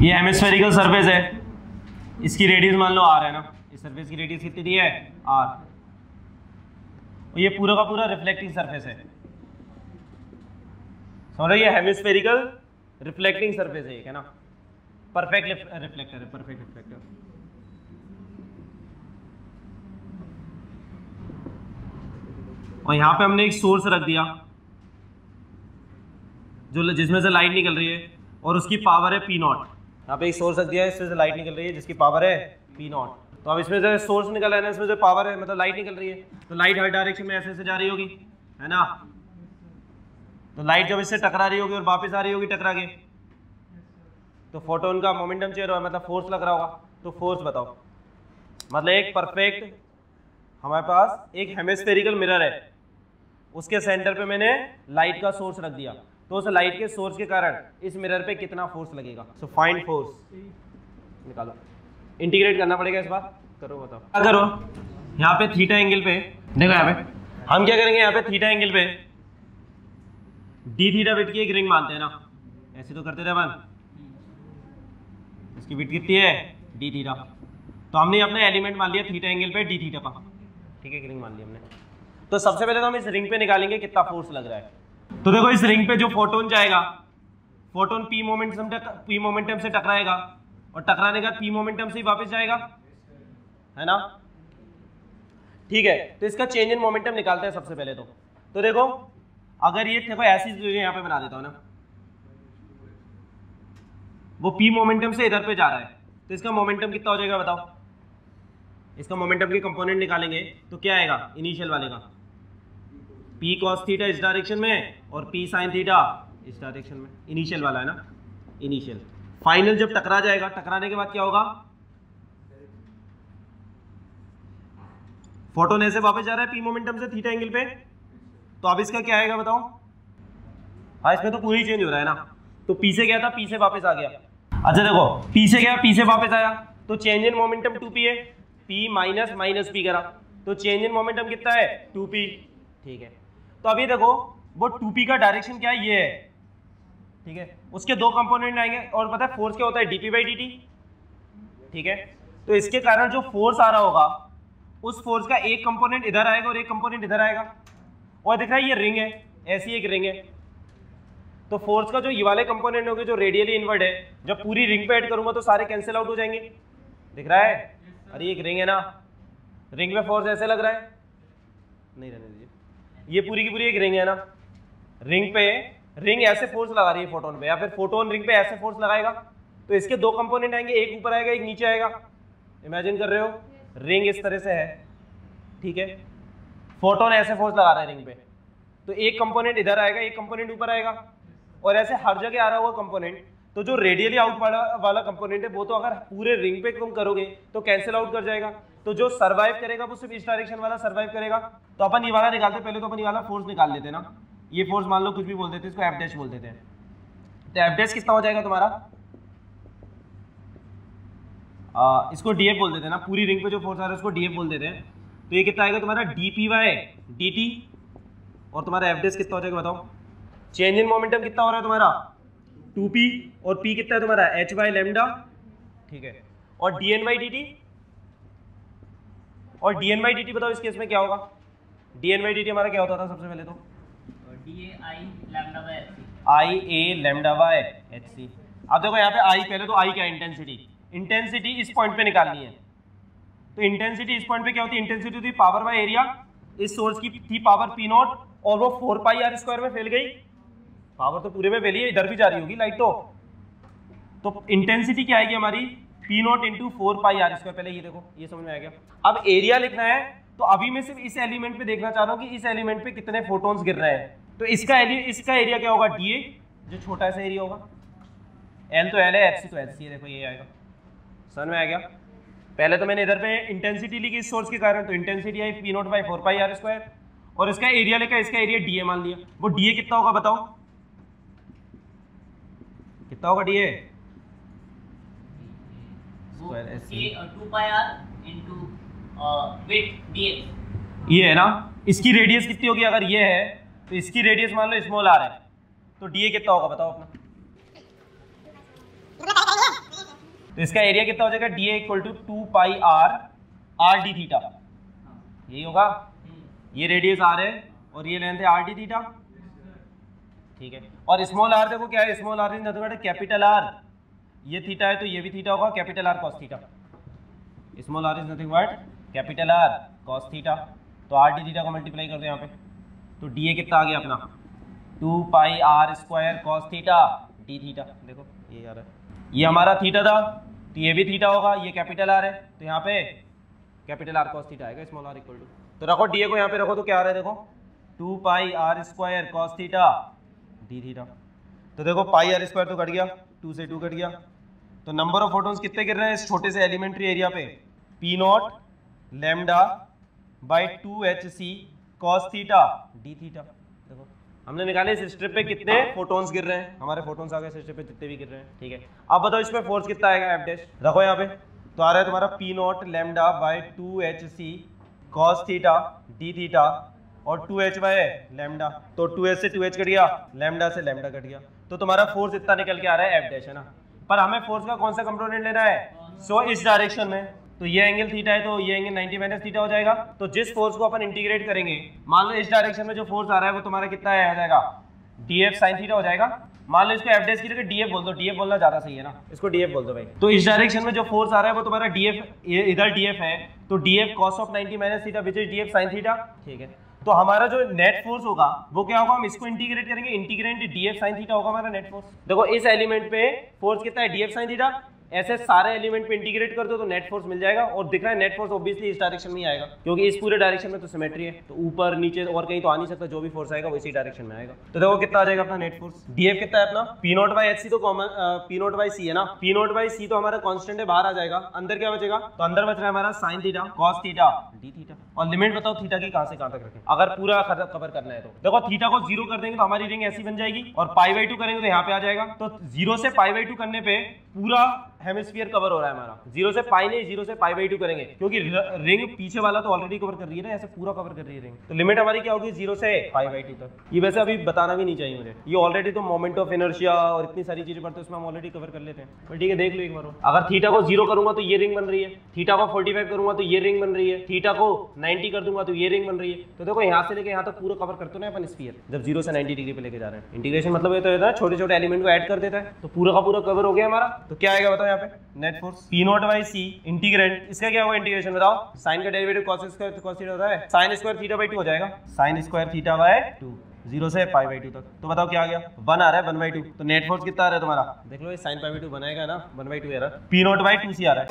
ये hemispherical surface है। इसकी रेडियस मान लो आर है ना। इस सरफेस की रेडियस कितनी दी है? आर और ये पूरा का पूरा रिफ्लेक्टिंग सरफेस है। समझ ये हेमिस्फेरिकल रिफ्लेक्टिंग सरफेस है है ना? परफेक्ट रिफ्लेक्टर है परफेक्ट रिफ्लेक्टर और यहाँ पे हमने एक सोर्स रख दिया, जो जिसमें से लाइट निकल रही है, और उसकी पावर है पी नॉट यहाँ पे एक सोर्स रख दिया है, इसमें से लाइट निकल रही है, जिसकी पावर है पी नॉट तो अब इसमें से सोर्स निकल रहा है इसमें से पावर है मतलब लाइट निकल रही है। तो लाइट हर डायरेक्शन में ऐसे से जा रही होगी, है ना? तो लाइट जब इससे टकरा रही होगी और वापस आ रही होगी टकरा के तो फोटोन का मोमेंटम चेयर हुआ मतलब फोर्स लग रहा होगा। तो फोर्स बताओ। मतलब एक परफेक्ट हमारे पास एक हेमिस्फेरिकल मिरर है। उसके सेंटर पे मैंने लाइट का सोर्स रख दिया। तो उस लाइट के सोर्स के कारण इस मिरर पे कितना फोर्स लगेगा? सो फाइंड फोर्स निकालो। इंटीग्रेट करना पड़ेगा इस बार? करो बताओ। क्या करो? यहाँ पे थीटा एंगल पे देखो यहाँ पे। हम क्या करेंगे? यहाँ पे थीटा एंगल पे डी थीटा बिट की एक रिंग मानते हैं ना। ऐसे तो करते थे अपन। इसकी बिट कितनी है? डी थीटा तो हमने अपना एलिमेंट मान लिया थीटा एंगल पे डी थीटा का ठीक है रिंग मान लिया हमने। तो सबसे पहले तो हम इस रिंग पे निकालेंगे कितना फोर्स लग रहा है। तो देखो इस रिंग पे जो फोटोन जाएगा, photon P momentum P momentum से टकराएगा, और टकराने का पी मोमेंटम से ही वापस जाएगा। है ना? ठीक है तो इसका चेंज इन मोमेंटम निकालते हैं सबसे पहले तो। तो देखो, अगर ये, देखो ऐसी यहाँ पे बना देता हूँ ना। वो पी मोमेंटम से इधर पे जा रहा है। तो इसका मोमेंटम कितना हो जाएगा बताओ? इसका मोमेंटम के कंपोनेंट निकालेंगे तो क्या आएगा? इनिशियल वाले का। पी कॉस थीटा इस डायरेक्शन में और पी साइन थीटा इस डायरेक्शन में। इनिशियल वाला है ना? इनिशियल फाइनल जब टकरा जाएगा, टकराने के बाद क्या होगा? फोटोन ऐसे वापस जा रहा है पी मोमेंटम से थीटा एंगल पे। तो अब इसका क्या आएगा बताओ? हाँ इसमें तो पूरी चेंज हो रहा है ना। तो पी से गया था पी से वापस आ गया। अच्छा देखो पी से गया पी से वापस आया। तो change in momentum two P है। पी माइनस माइनस पी करा। तो चेंज इन मोमेंटम कितना है? टू पी ठीक है। तो अभी देखो, वो टू का डायरेक्शन क्या है? ये है। ठीक है? उसके दो कंपोनेंट आएँगे, और पता है फोर्स क्या होता है? डीपी बाई डीटी ठीक है? तो इसके कारण जो फोर्स आ रहा होगा, उस फोर्स का एक कंपोनेंट इधर आएगा और एक कंपोनेंट इधर आएगा। और दिख रहा है, ये रिंग है, ऐसी एक रिंग है। तो फोर्स का जो ये वाले कंपोनेंट होंगे, जो रेडियली इनवर्ड है, जब पूरी रिंग पे ऐड करूँगा तो सारे कैंसिल आउट हो जाएँगे। दिख रहा है? अरे, एक रिंग है ना। रिंग में फोर्स ऐसे लग रहा है। नहीं रहने ये पूरी की पूरी एक रिंग है ना। रिंग पे रिंग ऐसे फोर्स लगा रही है फोटोन पे, या फिर फोटोन रिंग पे ऐसे फोर्स लगाएगा। तो इसके दो कंपोनेंट आएँगे, एक ऊपर आएगा, एक नीचे आएगा। इमेजिन कर रहे हो रिंग इस तरह से है, ठीक है? फोटोन ऐसे फोर्स लगा रहा है रिंग पे। तो एक कंपोनेंट इधर आएगा, एक कंपोनेंट ऊपर आएगा। और ऐसे हर जगह आ रहा हुआ कंपोनेंट तो जो रेडियली आउट वाला वाला कंपोनेंट है वो तो अगर पूरे रिंग पे तुम करोगे तो कैंसिल आउट कर जाएगा। तो जो सर्वाइव करेगा वो सिर्फ़ इस डायरेक्शन वाला सर्वाइव करेगा। तो अपन ये वाला निकालते पहले तो अपन ये वाला फोर्स निकाल लेते ना। ये फोर्स मान लो कुछ भी बोल देते इसको एफ़ डैश बोल देते हैं। तो एफ़ डैश कितना हो जाएगा तुम्हारा? आ, इसको डीएफ बोल देते ना पूरी रिंग पे जो फोर्स आ रहा है उसको डीएफ बोल देते हैं। तो ये कितना आएगा तुम्हारा? D P by D T और तुम्हारा एफ़ डैश कितना हो जाएगा बताओ? चेंज इन मोमेंटम कितना हो रहा है तुम्हारा? टू पी और पी कितना है तुम्हारा? एच वाई लेमडा ठीक है। और D N by D T और D N by D T बताओ इस केस में क्या होगा? D N by D T हमारा क्या होता था सबसे पहले तो? I A lambda by H C अब देखो यहाँ पे आई पहले तो आई क्या? इंटेंसिटी इंटेंसिटी इस पॉइंट पे निकालनी है। तो इंटेंसिटी इस पॉइंट पे क्या होती है? इंटेंसिटी थी पावर बाय एरिया इस सोर्स की थी पावर पी नॉट और वो फोर पाई आर स्क्वायर में फैल गई। पावर तो पूरे में फैली है, इधर भी जा रही होगी लाइट तो तो इंटेंसिटी क्या आएगी हमारी? P naught into four pi R square पहले ये देखो, ये समझ में आ गया। अब एरिया लिखना है तो अभी मैं सिर्फ़ इस एलिमेंट पे देखना चाह रहा हूँ कि इस एलिमेंट पे कितने फोटोन्स गिर रहे हैं। तो इसका इसका एरिया क्या होगा? डीए जो छोटा सा एरिया होगा। एल तो एल है एफ़ सी तो एच सी देखो, ये आएगा। समझ में आ गया? पहले तो मैंने इधर पे इंटेंसिटी लिखी इस सोर्स के कारण तो intensity I P naught by four pi R square और इसका एरिया लेकर इसका एरिया डीए मान लिया। वो डीए कितना होगा बताओ? कितना होगा डी ये है ना? इसकी रेडियस कितनी होगी? अगर ये है तो इसकी रेडियस मान लो स्मॉल आर है। तो डीए कितना होगा बताओ अपना? तो इसका एरिया कितना हो जाएगा? D A equal to two pi R R D theta यही होगा? ये रेडियस आर है और ये लेंथ है आर डी थीटा ठीक है। और स्मॉल आर देखो क्या है small R is capital R ये थीटा है तो ये भी थीटा होगा capital R cos theta small R is nothing but capital R cos theta तो आर डी थीटा को मल्टीप्लाई कर दो यहाँ पे। तो डी ए कितना आ गया अपना? Two pi R square cos theta D theta देखो, ये आ रहा है। ये हमारा थीटा था तो ये भी थीटा होगा, ये कैपिटल आर है। तो यहाँ पे कैपिटल आर कॉस थीटा आएगा स्मॉल आर इक्वल टू तो रखो डी ए को यहाँ पे रखो तो क्या आ रहा है देखो? Two pi R square cos theta D theta तो देखो पाई आर स्क्वायर तो कट गया टू से टू कट गया। तो नंबर ऑफ़ फोटोन्स कितने गिर रहे हैं इस छोटे से एलिमेंट्री एरिया पे? P naught lambda by two H C cos theta D theta देखो। हमने निकाले इस स्ट्रिप पे कितने फोटोन्स गिर रहे हैं। हमारे फोटोन्स आ गए स्ट्रिप पे जितने भी गिर रहे हैं। ठीक है। अब बताओ इसमें फोर्स कितना आएगा एफ़ डैश रखो यहाँ पे। तो आ रहा है तुम्हारा P naught lambda by two H C cos theta D theta और टू एच बाय लेमडा तो टू एच से टू एच कट गया लेमडा से लेमडा कट गया तो तुम्हारा फोर्स इतना निकल के आ रहा है एफ़ डैश है ना? पर हमें फोर्स का कौन सा कंपोनेंट लेना है? सो so, इस डायरेक्शन में. तो ये एंगल थीटा है तो ये एंगल 90 माइनस थीटा हो जाएगा. तो जिस फोर्स को अपन इंटीग्रेट करेंगे मान लो इस डायरेक्शन में जो फोर्स आ रहा है वो तुम्हारा कितना आ जाएगा. डी एफ़ साइन थीटा हो जाएगा. मान लो इसको एफ़ डेस की जगह डीएफ बोल दो. डीएफ बोलना ज़्यादा सही है ना? इसको डीएफ बोल दो भाई. तो इस डायरेक्शन में जो फोर्स आ रहा है वो तुम्हारा डीएफ इधर डीएफ है. तो DF cos of 90 minus theta which is DF sine theta ठीक है. तो हमारा जो नेट फोर्स होगा, वो क्या होगा? हम इसको इंटीग्रेट करेंगे इंटीग्रेंट डीएफ साइन थीटा होगा हमारा नेट फोर्स देखो, इस एलिमेंट पे फोर्स कितना है? डीएफ साइन थीटा ऐसे सारे एलिमेंट पे इंटीग्रेट कर दो तो नेट फोर्स मिल जाएगा और दिख रहा है नेट फोर्स ऑब्वियसली इस डायरेक्शन में ही आएगा, क्योंकि इस पूरे डायरेक्शन में तो सिमेट्री है। तो ऊपर, नीचे और कहीं तो आ नहीं सकता, जो भी फोर्स आएगा वो इसी डायरेक्शन में आएगा। तो देखो कितना आ जाएगा अपना नेट फोर्स डीएफ कितना है अपना? P naught by H C तो common P naught by C है ना? पी नोट बाई सी तो हमारा कॉन्स्टेंट है, बाहर आ जाएगा। अंदर क्या बचेगा? तो अंदर बच रहा है हमारा sine theta cos theta D theta और लिमिट बताओ थीटा की कहाँ से, कहाँ तक रखें? अगर पूरा कवर करना है तो। देखो थीटा को ज़ीरो कर देंगे तो हमारी रिंग ऐसी बन जाएगी और पाई बाई टू करेंगे तो यहाँ पे आ जाएगा। तो ज़ीरो से पाई बाई टू करने पे पूरा हेमिस्फीयर कवर हो रहा है हमारा। ज़ीरो से पाई नहीं ज़ीरो से पाई बाई टू करेंगे। क्योंकि रिंग पीछे वाला तो ऑलरेडी कवर कर रही है ना, ऐसे पूरा कवर कर रही है रिंग तो लिमिट हमारी क्या होगी? ज़ीरो से पाई बाई टू तक। ये वैसे अभी बताना भी नहीं चाहिए मुझे। ये ऑलरेडी तो मोमेंट ऑफ़ इनर्शिया और इतनी सारी चीज़ें पढ़ते उसमें हम ऑलरेडी कवर कर लेते हैं। पर ठीक है, देख लो एक बार अगर थीटा को ज़ीरो करूँगा तो ये रिंग बन रही है। थीटा को फोर्टी फाइव करूँगा तो ये रिंग बन रही है। थीटा को नाइनटी कर दूँगा तो ये रिंग बन रही है। तो देखो, यहाँ से लेके यहाँ तक पूरा कवर करते ना अपन स्पीयर जब ज़ीरो से नाइनटी डिग्री पे लेके जा रहे हैं। इंटीग्रेशन मतलब ये तो छोटे छोटे एलिमेंट को ऐड कर देता है। तो पूरा का पूरा कवर हो गया हमारा। तो क्या आएगा बताओ यहाँ पे? Net force P naught by C integrate इसका क्या होगा इंटीग्रेशन बताओ? साइन का derivative cos square cos theta होता है? Sine square theta by two हो जाएगा। Sine square theta by two zero से पाई बाई टू तक। तो बताओ क्या आ गया? वन आ रहा है वन बाई टू तो नेट फोर्स कितना आ रहा है तुम्हारा? देख लो ये साइन पाई टू बनाएगा ना? वन बाई टू आ रहा है P naught by two C आ रहा है।